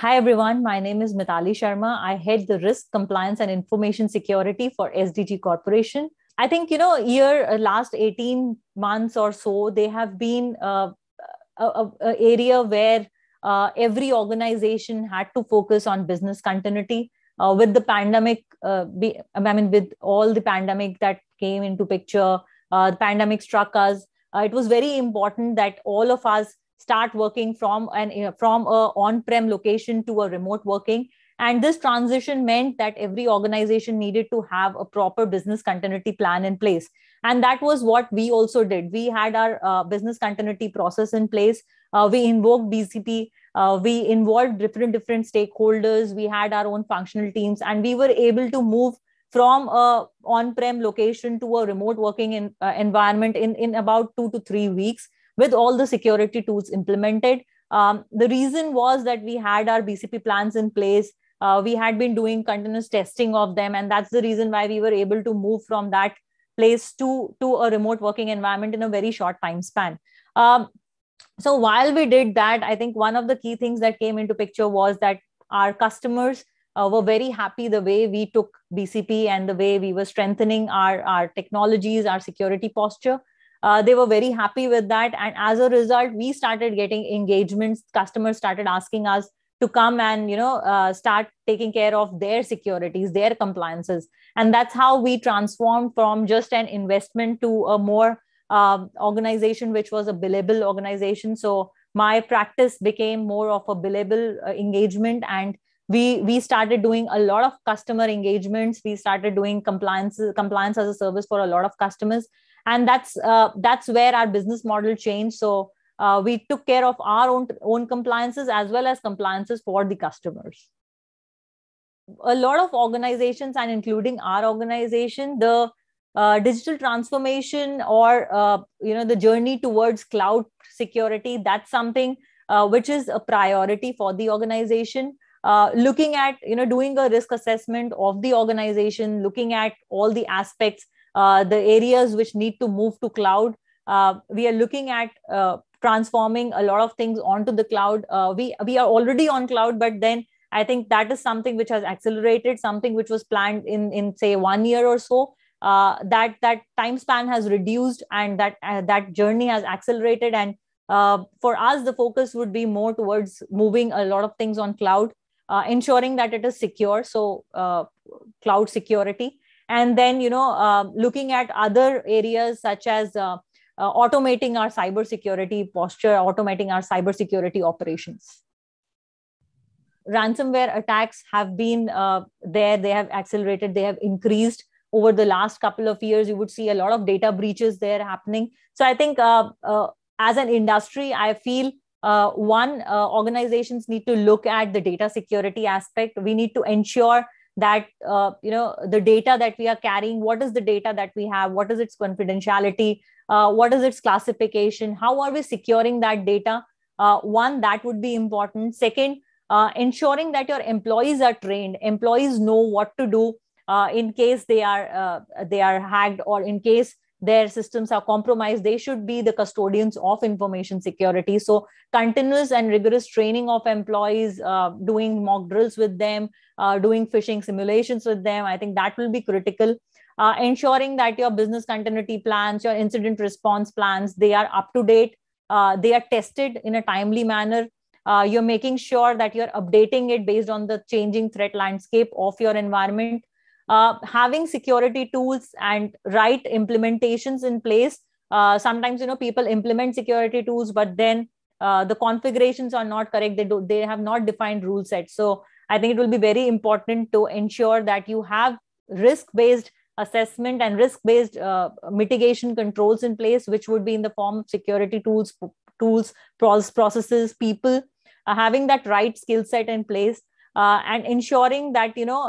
Hi, everyone. My name is Meetali Sharma. I head the risk compliance and information security for SDG Corporation. I think, you know, year, uh, last 18 months or so, they have been uh, a, a, area where uh, every organization had to focus on business continuity. Uh, with the pandemic, uh, be, I mean, with all the pandemic that came into picture, uh, the pandemic struck us. it was very important that all of us start working from an from a on-prem location to a remote working. And this transition meant that every organization needed to have a proper business continuity plan in place. And that was what we also did. We had our uh, business continuity process in place. Uh, we invoked bcp uh, we involved different different stakeholders. We had our own functional teams. And we were able to move from a on-prem location to a remote working in, uh, environment in, in about two to three weeks with all the security tools implemented. Um, the reason was that we had our BCP plans in place. Uh, we had been doing continuous testing of them, and that's the reason why we were able to move from that place to, to a remote working environment in a very short time span. Um, so while we did that, I think one of the key things that came into picture was that our customers uh, were very happy the way we took BCP and the way we were strengthening our, our technologies, our security posture uh, they were very happy with that. And as a result we started getting engagements. Customers started asking us to come and you know uh, start taking care of their securities their compliances. And that's how we transformed from just an investment to a more uh, organization which was a billable organization. So my practice became more of a billable uh, engagement. And we we started doing a lot of customer engagements. We started doing compliance compliance as a service for a lot of customers and that's uh, that's where our business model changed. So uh, we took care of our own own compliances as well as compliances for the customers. A lot of organizations and including our organization the uh, digital transformation or uh, you know the journey towards cloud security that's something uh, which is a priority for the organization. Uh, looking at you know doing a risk assessment of the organization looking at all the aspects uh, the areas which need to move to cloud. Uh, we are looking at uh, transforming a lot of things onto the cloud. we we are already on cloud, but then I think that is something which has accelerated, something which was planned in in say one year or so. Uh, that that time span has reduced and that uh, that journey has accelerated and uh, for us the focus would be more towards moving a lot of things on cloud ensuring that it is secure so cloud security and then you know uh, looking at other areas such as uh, uh, automating our cybersecurity posture automating our cybersecurity operations. Ransomware attacks have been uh, there. They have accelerated. They have increased over the last couple of years. You would see a lot of data breaches there happening. So i think uh, uh, as an industry i feel one organizations need to look at the data security aspect. We need to ensure that uh, you know the data that we are carrying what is the data that we have? What is its confidentiality? Uh, what is its classification? How are we securing that data? Uh, one that would be important. Second uh, ensuring that your employees are trained. Employees know what to do uh, in case they are uh, they are hacked or in case their systems are compromised they should be the custodians of information security. So continuous and rigorous training of employees uh, doing mock drills with them uh, doing phishing simulations with them i think that will be critical. Uh, ensuring that your business continuity plans your incident response plans they are up to date uh, they are tested in a timely manner. Uh, you're making sure that you're updating it based on the changing threat landscape of your environment uh, having security tools and right implementations in place uh, sometimes you know people implement security tools but then uh, the configurations are not correct. They do they have not defined rule sets. So i think it will be very important to ensure that you have risk based assessment and risk based uh, mitigation controls in place which would be in the form of security tools tools processes people. Uh, having that right skill set in place uh, and ensuring that you know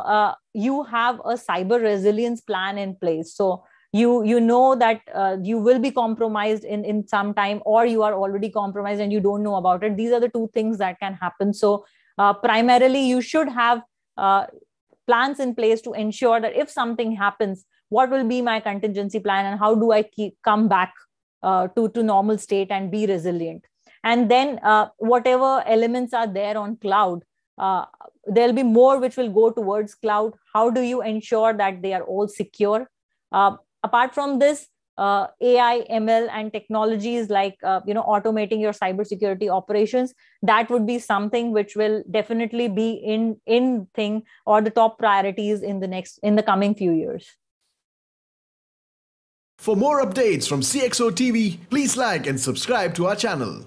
you have a cyber resilience plan in place. So you you know that uh, you will be compromised in in some time or you are already compromised and you don't know about it. These are the two things that can happen. So uh, primarily you should have uh, plans in place to ensure that if something happens what will be my contingency plan and how do i keep come back uh, to to normal state and be resilient. And then whatever elements are there on cloud uh, there'll be more which will go towards cloud. How do you ensure that they are all secure? Uh, apart from this uh, ai ml and technologies like uh, you know automating your cybersecurity operations that would be something which will definitely be in in thing or the top priorities in the next in the coming few years. For more updates from cxo tv please like and subscribe to our channel